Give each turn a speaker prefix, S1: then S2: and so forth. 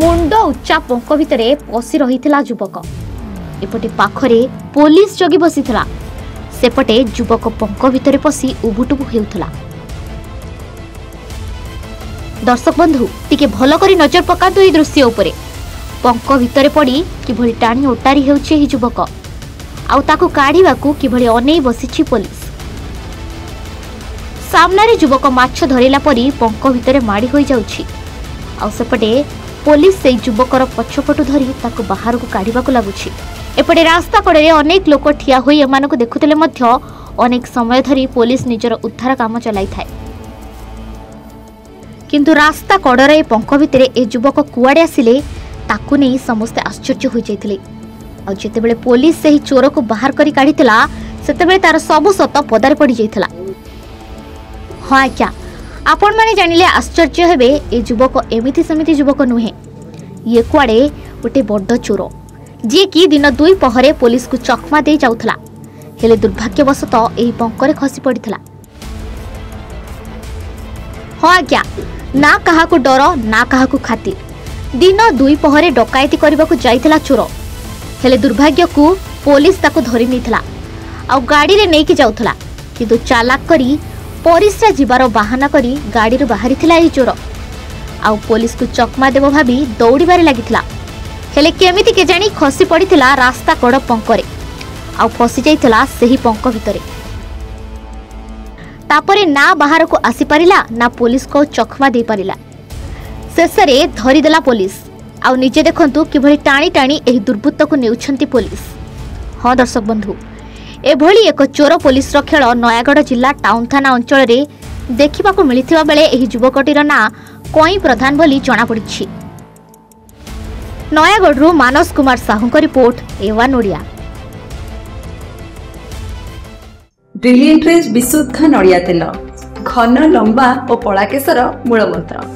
S1: ମୁଣ୍ଡ ଉଚ୍ଚା ପଙ୍କ ଭିତରେ ପଶି ରହିଥିଲା ଯୁବକ ଏପଟେ ପାଖରେ ପୋଲିସ ଜଗି ବସିଥିଲା ସେପଟେ ଯୁବକ ପଙ୍କ ଭିତରେ ପଶି ଉଭୁଟୁବୁ ହେଉଥିଲା ଦର୍ଶକ ବନ୍ଧୁ ଟିକେ ଭଲ କରି ନଜର ପକାନ୍ତୁ ଏହି ଦୃଶ୍ୟ ଉପରେ ପଙ୍କ ଭିତରେ ପଡ଼ି କିଭଳି ଟାଣି ଓଟାରି ହେଉଛି ଏହି ଯୁବକ ଆଉ ତାକୁ କାଢ଼ିବାକୁ କିଭଳି ଅନେଇ ବସିଛି ପୋଲିସ ସାମ୍ନାରେ ଯୁବକ ମାଛ ଧରିଲା ପରି ପଙ୍କ ଭିତରେ ମାଡ଼ି ହୋଇଯାଉଛି ଆଉ ସେପଟେ পুলিশ সেই যুবকর পছপটু ধরি তাকে বাহার কাড়া লাগুছে এপটে রাস্তা কড়ে অনেক লোক ঠিয়া হয়ে এমানক দেখুলে অনেক সময় ধরি পুলিশ নিজের উদ্ধার কাম চলাই থাকে কিন্তু রাস্তা কড়ের এই পঙ্ক ভিতরে এ যুবক কুয়াড়ে আসলে তাকে নিয়ে সমস্তে আশ্চর্য হয়ে যাই আতবে পুলিশ সেই চোরক বাহার করে কাড়ি সেতবে তার সবু সত পদার পড়ি যাই হ্যাঁ আজ্ঞা ଆପଣମାନେ ଜାଣିଲେ ଆଶ୍ଚର୍ଯ୍ୟ ହେବେ ଏ ଯୁବକ ଏମିତି ସେମିତି ଯୁବକ ନୁହେଁ ଇଏ କୁଆଡ଼େ ଗୋଟେ ବଡ଼ ଚୋର ଯିଏକି ଦିନ ଦୁଇ ପହରେ ପୋଲିସକୁ ଚକମା ଦେଇ ଯାଉଥିଲା ହେଲେ ଦୁର୍ଭାଗ୍ୟବଶତଃ ଏହି ପଙ୍କରେ ଖସି ପଡ଼ିଥିଲା ହଁ ଆଜ୍ଞା ନା କାହାକୁ ଡର ନା କାହାକୁ ଖାତିର ଦିନ ଦୁଇ ପହରେ ଡକାୟତି କରିବାକୁ ଯାଇଥିଲା ଚୋର ହେଲେ ଦୁର୍ଭାଗ୍ୟକୁ ପୋଲିସ ତାକୁ ଧରି ନେଇଥିଲା ଆଉ ଗାଡ଼ିରେ ନେଇକି ଯାଉଥିଲା କିନ୍ତୁ ଚାଲାକ କରି ପରିସ୍ରା ଯିବାର ବାହାନା କରି ଗାଡ଼ିରୁ ବାହାରିଥିଲା ଏହି ଚୋର ଆଉ ପୋଲିସକୁ ଚକମା ଦେବ ଭାବି ଦୌଡ଼ିବାରେ ଲାଗିଥିଲା ହେଲେ କେମିତି କେଜାଣି ଖସି ପଡ଼ିଥିଲା ରାସ୍ତା କଡ଼ ପଙ୍କରେ ଆଉ ଫସିଯାଇଥିଲା ସେହି ପଙ୍କ ଭିତରେ ତାପରେ ନା ବାହାରକୁ ଆସିପାରିଲା ନା ପୋଲିସକୁ ଚକମା ଦେଇପାରିଲା ଶେଷରେ ଧରିଦେଲା ପୋଲିସ ଆଉ ନିଜେ ଦେଖନ୍ତୁ କିଭଳି ଟାଣି ଟାଣି ଏହି ଦୁର୍ବୃତ୍ତକୁ ନେଉଛନ୍ତି ପୋଲିସ ହଁ ଦର୍ଶକ ବନ୍ଧୁ ଏଭଳି ଏକ ଚୋର ପୋଲିସର ଖେଳ ନୟାଗଡ଼ ଜିଲ୍ଲା ଟାଉନ୍ ଥାନା ଅଞ୍ଚଳରେ ଦେଖିବାକୁ ମିଳିଥିବା ବେଳେ ଏହି ଯୁବକଟିର ନାଁ କଇଁ ପ୍ରଧାନ ବୋଲି ଜଣାପଡ଼ିଛି ନୟାଗଡ଼ରୁ ମାନସ କୁମାର ସାହୁଙ୍କ ରିପୋର୍ଟ ଏୱାନ୍ ଓଡ଼ିଆ
S2: ରିଲିଏଣ୍ଟରେ ବିଶୁଦ୍ଧ ନଡ଼ିଆ ତେଲ ଘନ ଲମ୍ବା ଓ ପଳାକେଶର ମୂଳମନ୍ତ୍ର